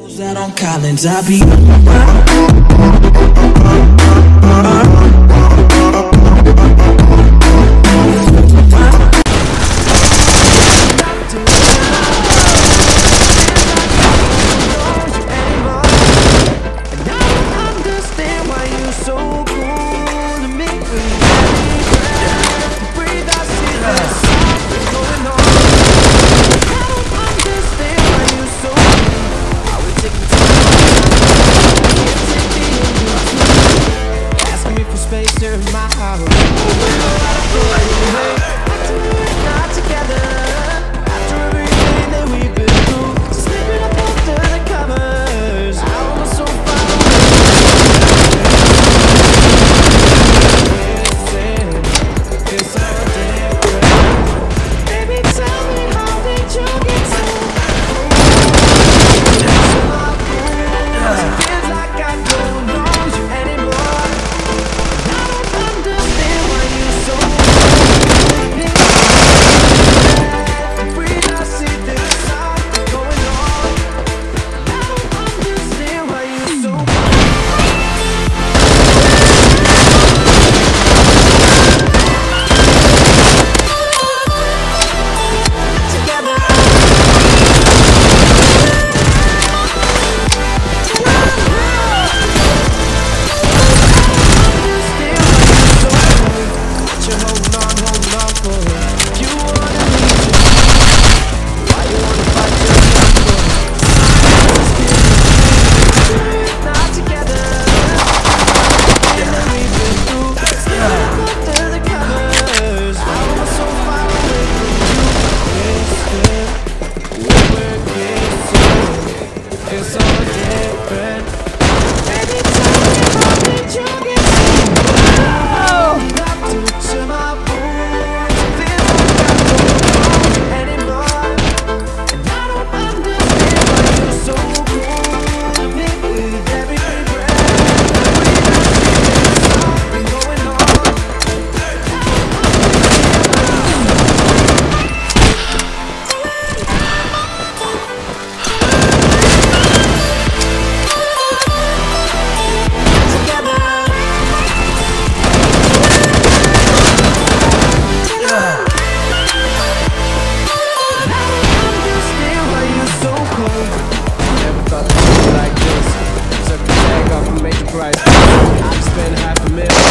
Out on Collins, I be. price. I spend half a million.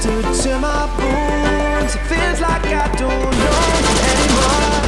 Water to my bones. It feels like I don't know anymore.